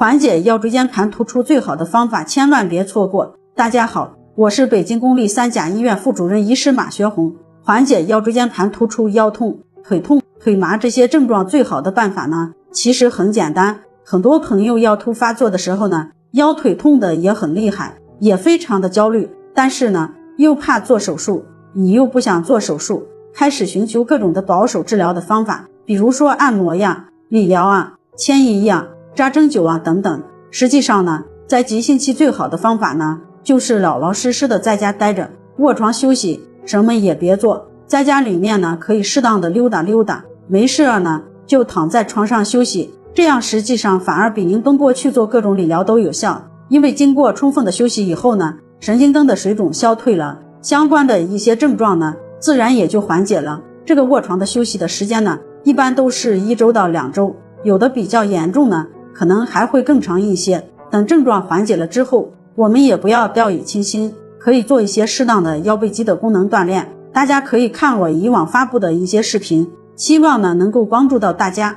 缓解腰椎间盘突出最好的方法，千万别错过。大家好，我是北京公立三甲医院副主任医师马学红。缓解腰椎间盘突出、腰痛、腿痛、腿麻这些症状最好的办法呢，其实很简单。很多朋友腰突发作的时候呢，腰腿痛的也很厉害，也非常的焦虑，但是呢，又怕做手术，你又不想做手术，开始寻求各种的保守治疗的方法，比如说按摩呀、理疗啊、牵引呀。扎针灸啊等等，实际上呢，在急性期最好的方法呢，就是老老实实的在家待着，卧床休息，什么也别做。在家里面呢，可以适当的溜达溜达，没事儿呢就躺在床上休息，这样实际上反而比您通过去做各种理疗都有效。因为经过充分的休息以后呢，神经根的水肿消退了，相关的一些症状呢，自然也就缓解了。这个卧床的休息的时间呢，一般都是一周到两周，有的比较严重呢。可能还会更长一些。等症状缓解了之后，我们也不要掉以轻心，可以做一些适当的腰背肌的功能锻炼。大家可以看我以往发布的一些视频，希望呢能够帮助到大家。